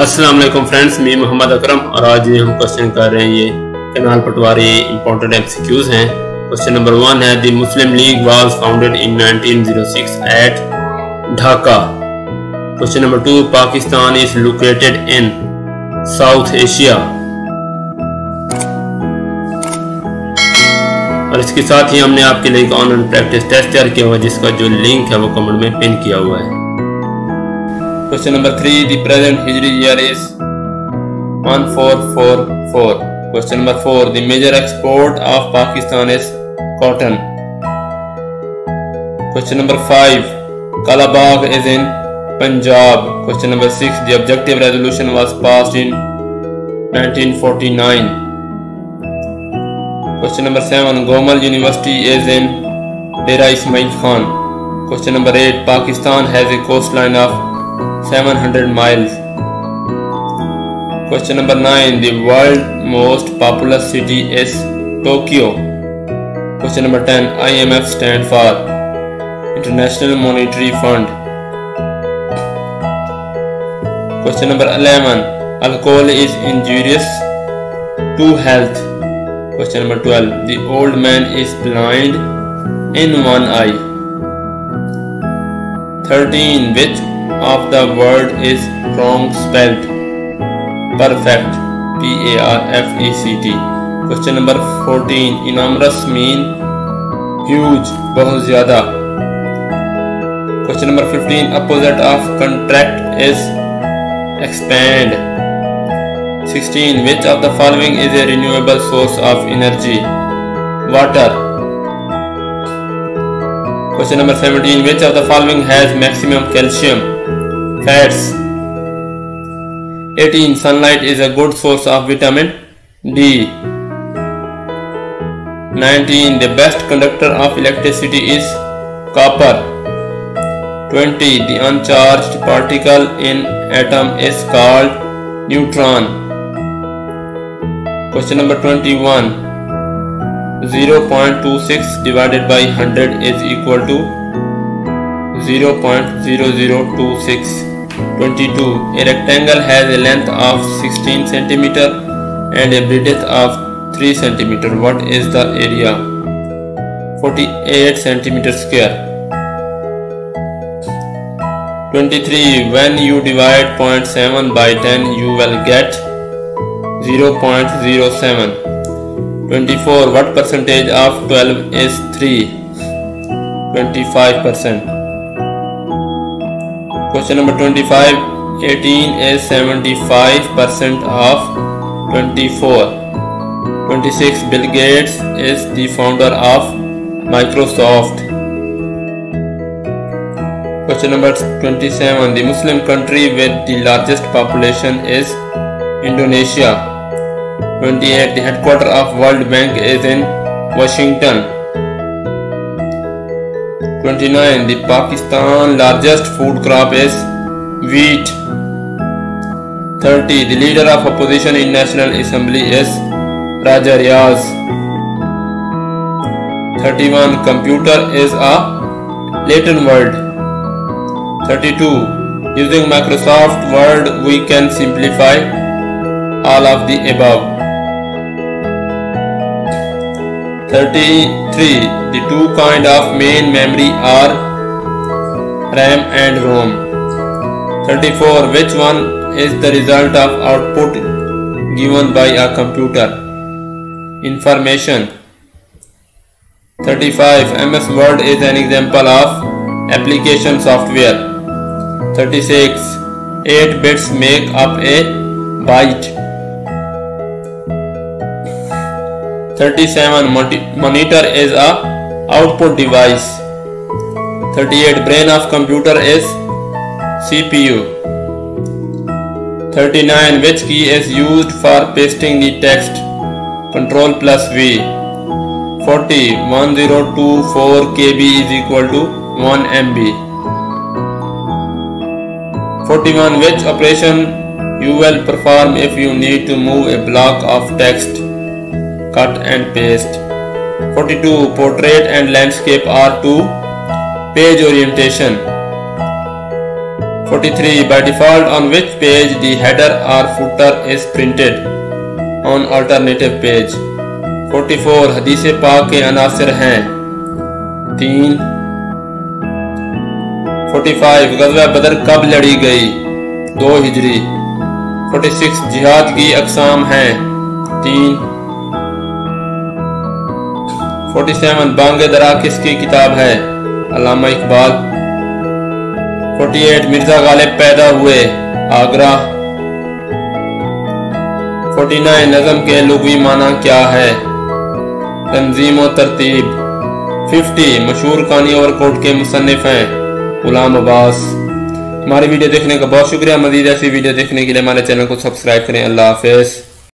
السلام علیکم فرینڈز، میں محمد اکرم اور آج ہم کوشچن کر رہے ہیں، یہ canal patwari important M C Qs ہیں کوشچن نمبر ون ہے the Muslim League was founded in 1906 at Dhaka question number two Pakistan is located in South Asia اور اس کے ساتھ ہی ہم نے آپ کے لیے ایک آن پریکٹس ٹیسٹ تیار کیا ہوا، جس کا جو لنک ہے وہ کمنٹ میں پن کیا ہوا ہے۔ Question number 3. The present Hijri year is 1444. Question number 4. The major export of Pakistan is cotton. Question number 5. Kalabagh is in Punjab. Question number 6. The objective resolution was passed in 1949. Question number 7. Gomal University is in Dera Ismail Khan. Question number 8. Pakistan has a coastline of 700 miles. Question number 9 The world most populous city is Tokyo. Question number 10 IMF stand for International Monetary Fund. Question number 11 Alcohol is injurious to health. Question number 12. The old man is blind in one eye. 13. Which of the word is wrong spelled? Perfect. P A R F E C T. Question number 14. Enormous mean huge. बहुत ज़्यादा. Question number 15. Opposite of contract is expand. 16. Which of the following is a renewable source of energy? Water. Question number 17. Which of the following has maximum calcium? Fats. 18. Sunlight is a good source of vitamin D. 19. The best conductor of electricity is copper. 20. The uncharged particle in atom is called neutron. Question number 21 0.26 divided by 100 is equal to 0.0026 22 A rectangle has a length of 16 cm and a breadth of 3 cm What is the area? 48 cm square. 23 When you divide 0.7 by 10 you will get 0.07 24 what percentage of 12 is 3 25 percent question number 25 18 is 75 percent of 24 26 bill gates is the founder of microsoft question number 27 the muslim country with the largest population is indonesia 28. The headquarters of World Bank is in Washington. 29. The Pakistan largest food crop is wheat. 30. The leader of opposition in National Assembly is Raja Riaz. 31. Computer is a Latin word. 32. Using Microsoft Word we can simplify all of the above. 33. The two kind of main memory are RAM and ROM. 34. Which one is the result of output given by a computer? Information. 35. MS Word is an example of application software. 36. 8 bits make up a byte. 37 monitor is a output device. 38 brain of computer is cpu 39 which key is used for pasting the text. Control plus v. 40 1024 kb is equal to 1 mb 41 which operation you will perform if you need to move a block of text cut and paste 42 portrait and landscape are to page orientation 43 by default on which page the header or footer is printed on alternative page 44 حدیث پاک کے اناثر ہیں 3 45 غزوہ بدر کب لڑی گئی 2 ہجری 46 جہاد کی اقسام ہیں 3 فورٹی سیون بانگ درا کس کی کتاب ہے؟ علامہ اقبال۔ فورٹی ایٹ مرزا غالب پیدا ہوئے، آگرہ۔ فورٹی نائن نظم کے لغوی معنی کیا ہے؟ تنظیم و ترتیب۔ ففٹی مشہور کہانی اور کوٹ کے مصنف ہیں، غلام عباس۔ ہماری ویڈیو دیکھنے کا بہت شکریہ، مزید ایسی ویڈیو دیکھنے کے لیے ہمارے چینل کو سبسکرائب کریں۔ اللہ حافظ۔